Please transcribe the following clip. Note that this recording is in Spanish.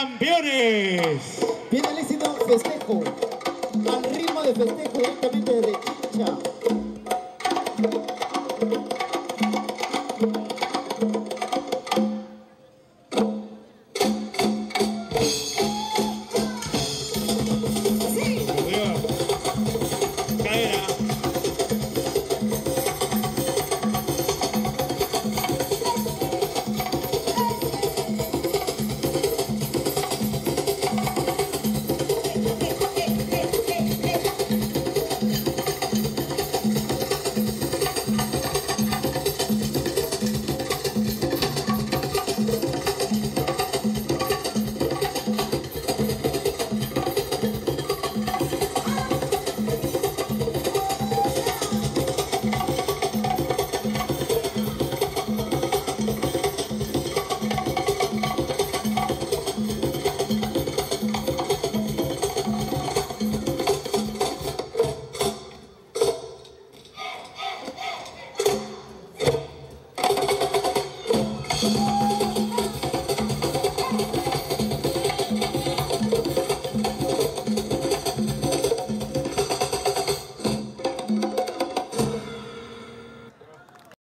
campeones. Viene el éxito festejo. Al ritmo de festejo directamente de Chincha.